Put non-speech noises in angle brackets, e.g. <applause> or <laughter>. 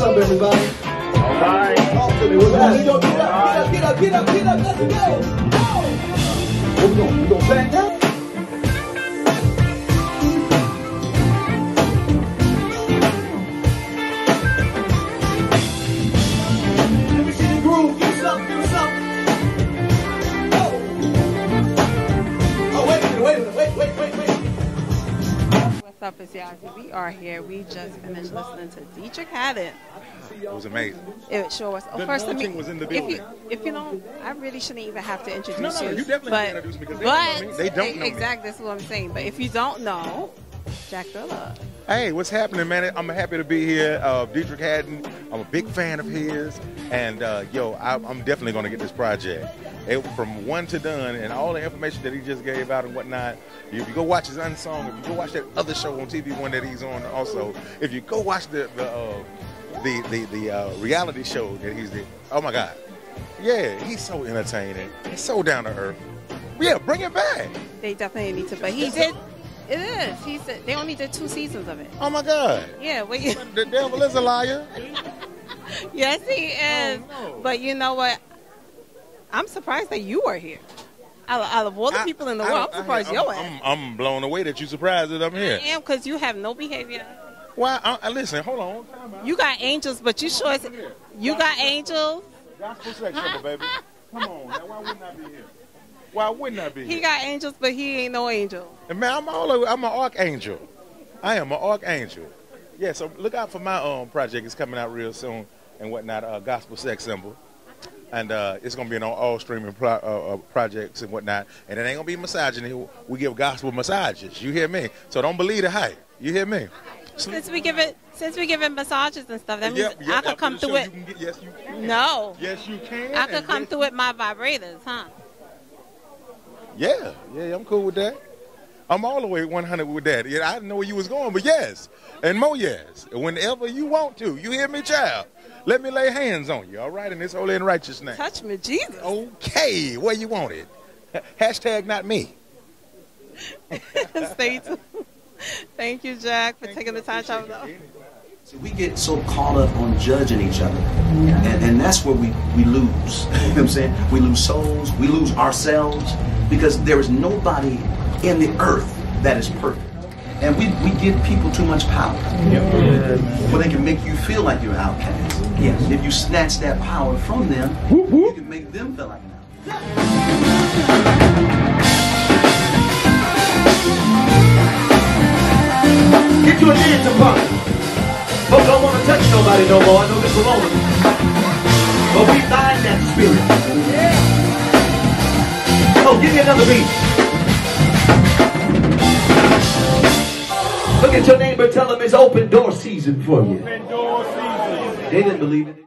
up, everybody? All right. Talk to me. What's happening? Get up, get up, get up, get up, get up. Let's go. Go. What we gonna, we gonna What's up, it's Yazzy. We are here. We just finished listening to Deitrick Haddon. It was amazing. It sure was. Oh, The first, let me. was in the if you, building. if you don't, I really shouldn't even have to introduce No, no, you. you definitely but, introduce me because they but, don't know me. They don't know me. Exactly, that's what I'm saying. But if you don't know, Jack Thriller. Hey, what's happening, man? I'm happy to be here. Uh, Deitrick Haddon, I'm a big fan of his, and uh, yo, I, I'm definitely going to get this project. It, from one to done, and all the information that he just gave out and whatnot. If you go watch his unsung, if you go watch that other show on TV, one that he's on, also, if you go watch the the uh, the the, the uh, reality show that he's the, oh my God, yeah, he's so entertaining, he's so down to earth. Yeah, bring it back. They definitely need to. But he did. It is. He said they only did two seasons of it. Oh my God, Yeah. The devil is a liar. <laughs> yes, he is. Oh, no. But you know what? I'm surprised that you are here. Out of, out of all the I- people in the I- world, I'm surprised I'm, you're I'm. I'm blown away that you're surprised that I'm here. I am because you have no behavior. Why? I, I- listen, hold on. You got angels, but you sure as- you got angels. Gospel section, baby. Come on. Now, why wouldn't I be here? Why wouldn't I be He here? got angels, but he ain't no angel. And man, I'm all over, I'm an archangel. I am an archangel. Yeah, so look out for my um project. It's coming out real soon and whatnot. Uh, gospel sex symbol. And uh, it's gonna be on all streaming pro- uh, uh, projects and whatnot. And it ain't gonna be misogyny. We give gospel massages. You hear me? So don't believe the hype. You hear me? Since we give it, since we give giving massages and stuff, that means Yep, yep, I could come through show, it. get- yes, you can. No, Yes, you can. I could come yes- through with my vibrators, huh? Yeah, yeah, I'm cool with that. I'm all the way 100 with that. Yeah, I didn't know where you was going, but yes, and more yes. Whenever you want to, you hear me, child. Let me lay hands on you, all right, in this holy and righteous name. Touch me, Jesus. Okay, where you want it. Hashtag not me. <laughs> Stay tuned. Thank you, Jack, for taking the time to travel. See, we get so caught up on judging each other, and, and that's where we, we lose. <laughs> you know what I'm saying? We lose souls, we lose ourselves, because there is nobody in the earth that is perfect. And we, we give people too much power. Where they can make you feel like you're an outcast. Yes. If you snatch that power from them, you can make them feel like an outcast. Get you a dancing partner. Folks don't want to touch nobody no more. I know this alone. But we Oh, give me another beat. Look at your neighbor, tell him it's open door season for you. They didn't believe it.